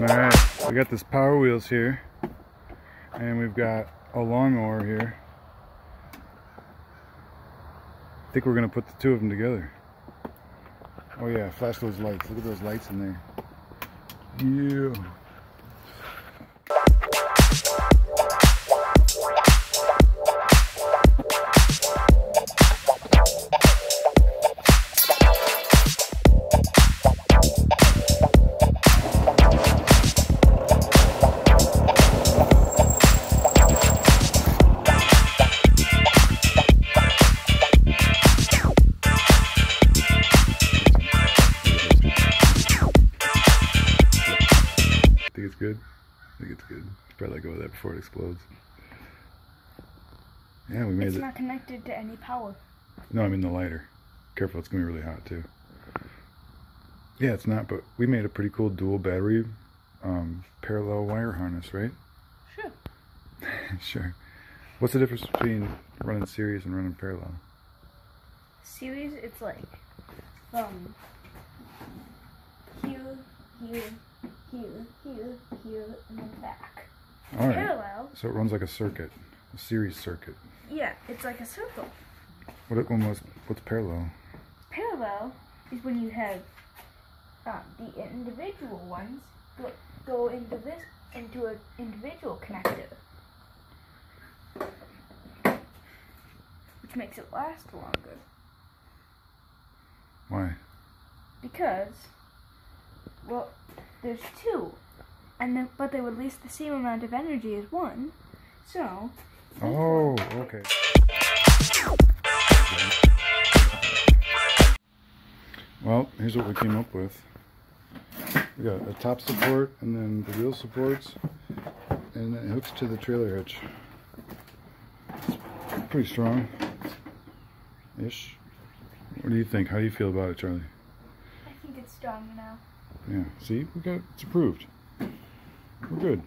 Alright, we got this power wheels here and we've got a lawnmower here. I think we're gonna put the two of them together. Oh yeah, flash those lights. Look at those lights in there. Yeah. It's good? I think it's good. Probably let go of that before it explodes. Yeah, we made It's it. not connected to any power. No, I mean the lighter. Careful, it's gonna be really hot too. Yeah, it's not, but we made a pretty cool dual battery um, parallel wire harness, right? Sure. sure. What's the difference between running series and running parallel? Series, it's like um here, here, here, here, here, and then back. All right. Parallel, So it runs like a circuit, a series circuit. yeah, it's like a circle. What one was? What's parallel? Parallel is when you have um, the individual ones go, go into this into an individual connector, which makes it last longer Why? because well, there's two, and then but they would release the same amount of energy as one, so Oh, okay. Well, here's what we came up with. We got a top support and then the wheel supports and then it hooks to the trailer hitch. It's pretty strong. Ish. What do you think? How do you feel about it, Charlie? I think it's strong now. Yeah, see? We got it's approved. We're good.